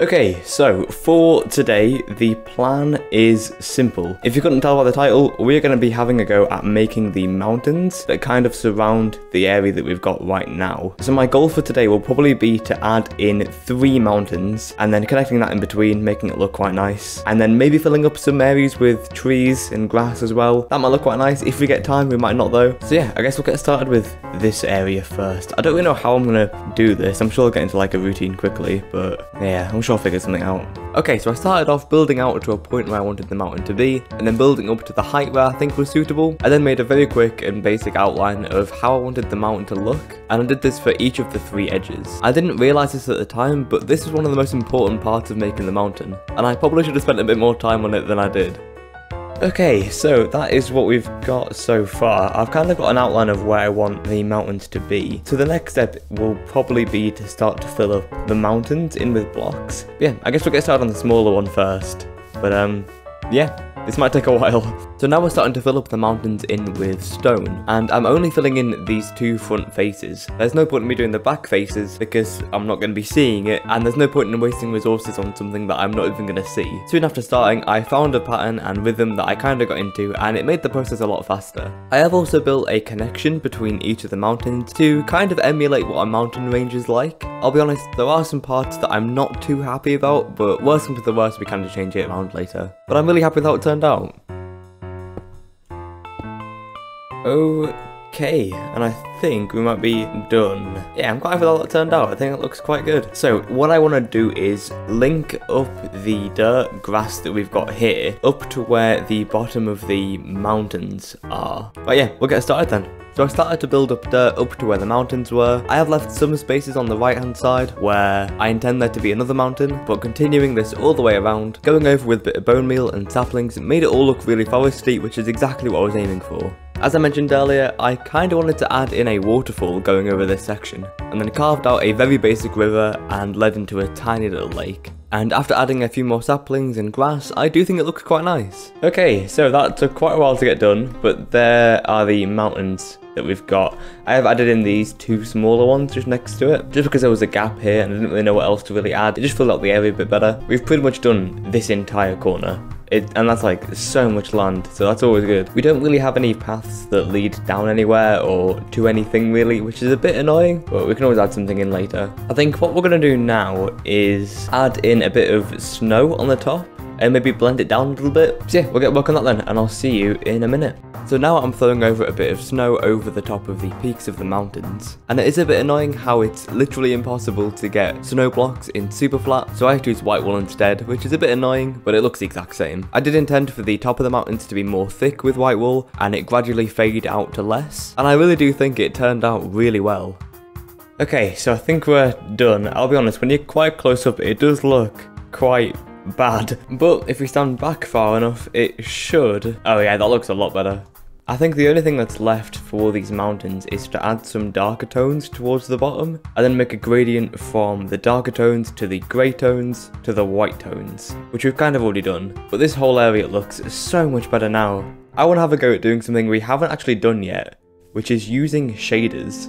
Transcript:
Okay, so for today, the plan is simple. If you couldn't tell by the title, we're going to be having a go at making the mountains that kind of surround the area that we've got right now. So my goal for today will probably be to add in three mountains and then connecting that in between, making it look quite nice. And then maybe filling up some areas with trees and grass as well. That might look quite nice. If we get time, we might not though. So yeah, I guess we'll get started with this area first. I don't really know how I'm going to do this. I'm sure I'll get into like a routine quickly, but yeah, I'm sure I'll figure something out. Okay, so I started off building out to a point where I wanted the mountain to be, and then building up to the height where I think was suitable. I then made a very quick and basic outline of how I wanted the mountain to look, and I did this for each of the three edges. I didn't realise this at the time, but this is one of the most important parts of making the mountain, and I probably should have spent a bit more time on it than I did. Okay, so that is what we've got so far. I've kind of got an outline of where I want the mountains to be. So the next step will probably be to start to fill up the mountains in with blocks. But yeah, I guess we'll get started on the smaller one first. But um, yeah, this might take a while. So now we're starting to fill up the mountains in with stone, and I'm only filling in these two front faces. There's no point in me doing the back faces because I'm not going to be seeing it, and there's no point in wasting resources on something that I'm not even going to see. Soon after starting, I found a pattern and rhythm that I kind of got into, and it made the process a lot faster. I have also built a connection between each of the mountains to kind of emulate what a mountain range is like. I'll be honest, there are some parts that I'm not too happy about, but worst comes to the worst, we kind of change it around later. But I'm really happy with how it turned out. Okay, and I think we might be done. Yeah, I'm quite happy with how that turned out. I think it looks quite good. So what I want to do is link up the dirt grass that we've got here up to where the bottom of the mountains are. But yeah, we'll get started then. So I started to build up dirt up to where the mountains were. I have left some spaces on the right hand side where I intend there to be another mountain, but continuing this all the way around, going over with a bit of bone meal and saplings, made it all look really foresty, which is exactly what I was aiming for. As I mentioned earlier, I kinda wanted to add in a waterfall going over this section, and then carved out a very basic river and led into a tiny little lake. And after adding a few more saplings and grass, I do think it looks quite nice. Okay, so that took quite a while to get done, but there are the mountains that we've got. I have added in these two smaller ones just next to it, just because there was a gap here and I didn't really know what else to really add. It just filled out the area a bit better. We've pretty much done this entire corner. It, and that's like so much land, so that's always good. We don't really have any paths that lead down anywhere or to anything really, which is a bit annoying, but we can always add something in later. I think what we're gonna do now is add in a bit of snow on the top and maybe blend it down a little bit. So yeah, we'll get work on that then, and I'll see you in a minute. So now I'm throwing over a bit of snow over the top of the peaks of the mountains. And it is a bit annoying how it's literally impossible to get snow blocks in super flat, so I have to use white wool instead, which is a bit annoying, but it looks the exact same. I did intend for the top of the mountains to be more thick with white wool, and it gradually fade out to less, and I really do think it turned out really well. Okay, so I think we're done. I'll be honest, when you're quite close up, it does look quite bad. But if we stand back far enough, it should. Oh yeah, that looks a lot better. I think the only thing that's left for these mountains is to add some darker tones towards the bottom, and then make a gradient from the darker tones to the grey tones to the white tones, which we've kind of already done. But this whole area looks so much better now. I want to have a go at doing something we haven't actually done yet, which is using shaders.